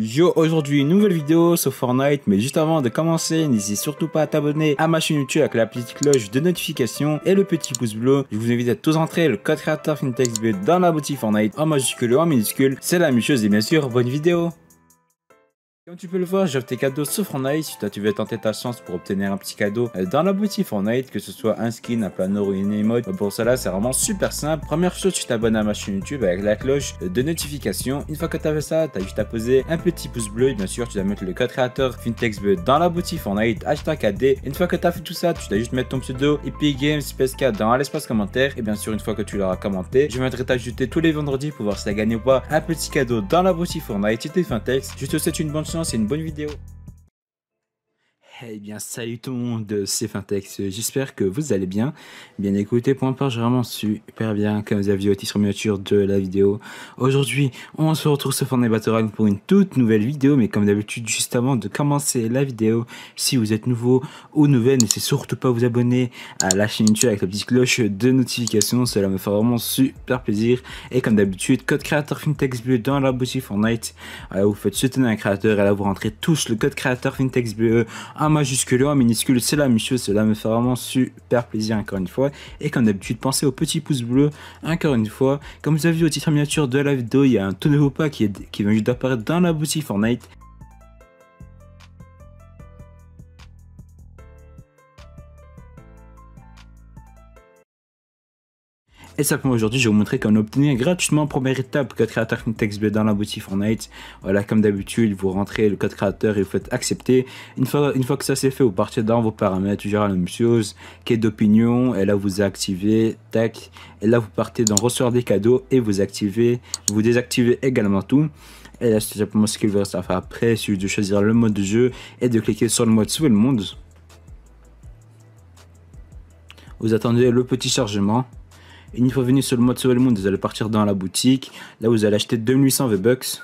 Yo, aujourd'hui une nouvelle vidéo sur Fortnite, mais juste avant de commencer, n'hésite surtout pas à t'abonner à ma chaîne YouTube avec la petite cloche de notification et le petit pouce bleu. Je vous invite à tous entrer le code créateur FintechsB dans la boutique Fortnite en majuscule ou en minuscule. C'est la même chose et bien sûr, bonne vidéo comme tu peux le voir, j'offre tes cadeaux sur Fortnite. Si toi tu veux tenter ta chance pour obtenir un petit cadeau euh, dans la boutique Fortnite, que ce soit un skin, un panneau ou une emote, pour cela c'est vraiment super simple. Première chose, tu t'abonnes à ma chaîne YouTube avec la cloche de notification. Une fois que tu as fait ça, tu as juste à poser un petit pouce bleu. Et bien sûr, tu dois mettre le code créateur FintechsBleu dans la boutique Fortnite, hashtag KD. Une fois que tu as fait tout ça, tu dois juste mettre ton pseudo Epic Games PSK dans l'espace commentaire. Et bien sûr, une fois que tu l'auras commenté, je viendrai t'ajouter tous les vendredis pour voir si tu as gagné ou pas un petit cadeau dans la boutique Fortnite. C'était Fintex. Je te souhaite une bonne chance et une bonne vidéo. Eh bien, salut tout le monde, c'est Fintex. J'espère que vous allez bien. Bien écoutez, pour ma part, j'ai vraiment super bien, comme vous avez vu au titre miniature de la vidéo. Aujourd'hui, on se retrouve sur Fortnite Battle pour une toute nouvelle vidéo, mais comme d'habitude, juste avant de commencer la vidéo, si vous êtes nouveau ou nouvelle, n'hésitez surtout pas à vous abonner à la chaîne YouTube avec la petite cloche de notification. Cela me fera vraiment super plaisir. Et comme d'habitude, code créateur Fintex Bleu dans la boutique Fortnite. vous faites soutenir un créateur et là, vous rentrez tous le code créateur Fintex Bleu majuscule ou minuscule, c'est la même chose. Cela me fait vraiment super plaisir encore une fois. Et comme d'habitude, pensez au petit pouce bleu encore une fois. Comme vous avez vu au titre miniature de la vidéo, il y a un tout nouveau pack qui, est, qui vient juste d'apparaître dans la boutique Fortnite. Et simplement aujourd'hui, je vais vous montrer comment obtenir gratuitement première étape code créateur FintechsB dans la boutique Fortnite. Voilà, comme d'habitude, vous rentrez le code créateur et vous faites accepter. Une fois, une fois que ça c'est fait, vous partez dans vos paramètres, toujours la même chose, quai d'opinion, et là vous activez, tac, et là vous partez dans recevoir des cadeaux et vous activez, vous désactivez également tout. Et là, c'est simplement ce qu'il vous reste à faire après, c'est de choisir le mode de jeu et de cliquer sur le mode sauver le monde. Vous attendez le petit chargement. Une fois venu sur le mode le Monde, vous allez partir dans la boutique. Là, vous allez acheter 2800 V-Bucks.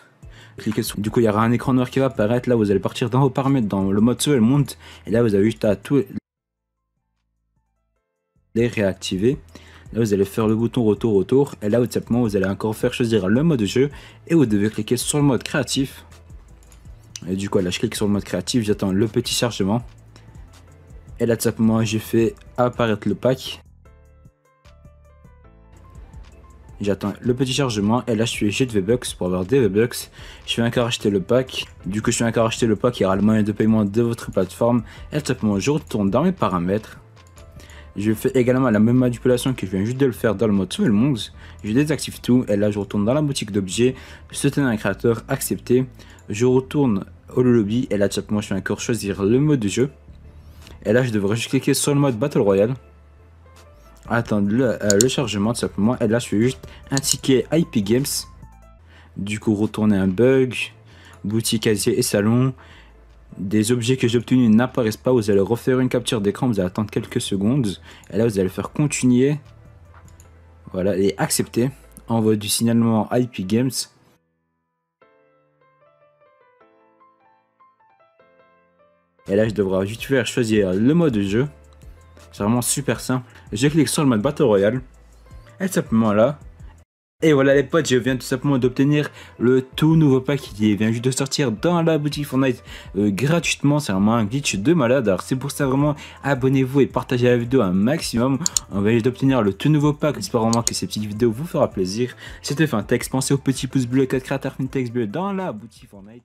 Cliquez sur... Du coup, il y aura un écran noir qui va apparaître. Là, vous allez partir dans vos paramètres, dans le mode le Monde. Et là, vous avez juste à tout les réactiver. Là, vous allez faire le bouton retour, retour. Et là, simplement, vous allez encore faire choisir le mode de jeu. Et vous devez cliquer sur le mode créatif. Et du coup, là, je clique sur le mode créatif. J'attends le petit chargement. Et là, tout simplement, j'ai fait apparaître le pack. J'attends le petit chargement et là je suis jet de pour avoir des V-Bucks. Je vais encore acheter le pack. Du coup je vais encore acheter le pack, il y aura le moyen de paiement de votre plateforme. Et simplement je retourne dans mes paramètres. Je fais également la même manipulation que je viens juste de le faire dans le mode le monde. Je désactive tout et là je retourne dans la boutique d'objets. Soutenir un créateur, accepter. Je retourne au lobby et là je vais encore choisir le mode de jeu. Et là je devrais juste cliquer sur le mode Battle Royale attendre le, euh, le, chargement tout simplement. Et là, je fais juste un ticket IP Games. Du coup, retourner un bug. Boutique casier et salon. Des objets que j'ai obtenus n'apparaissent pas. Vous allez refaire une capture d'écran. Vous allez attendre quelques secondes. Et là, vous allez faire continuer. Voilà, et accepter. Envoie du signalement IP Games. Et là, je devrais juste faire choisir le mode de jeu. C'est vraiment super simple. Je clique sur le mode Battle Royale. Et simplement là. Et voilà les potes, je viens tout simplement d'obtenir le tout nouveau pack qui vient juste de sortir dans la boutique Fortnite euh, gratuitement. C'est vraiment un glitch de malade. Alors c'est pour ça vraiment, abonnez-vous et partagez la vidéo un maximum. On vient juste d'obtenir le tout nouveau pack. J'espère vraiment que ces petites vidéos vous fera plaisir. C'était Fintex. Pensez au petit pouce bleu 4 créateurs Fintex bleu dans la boutique Fortnite.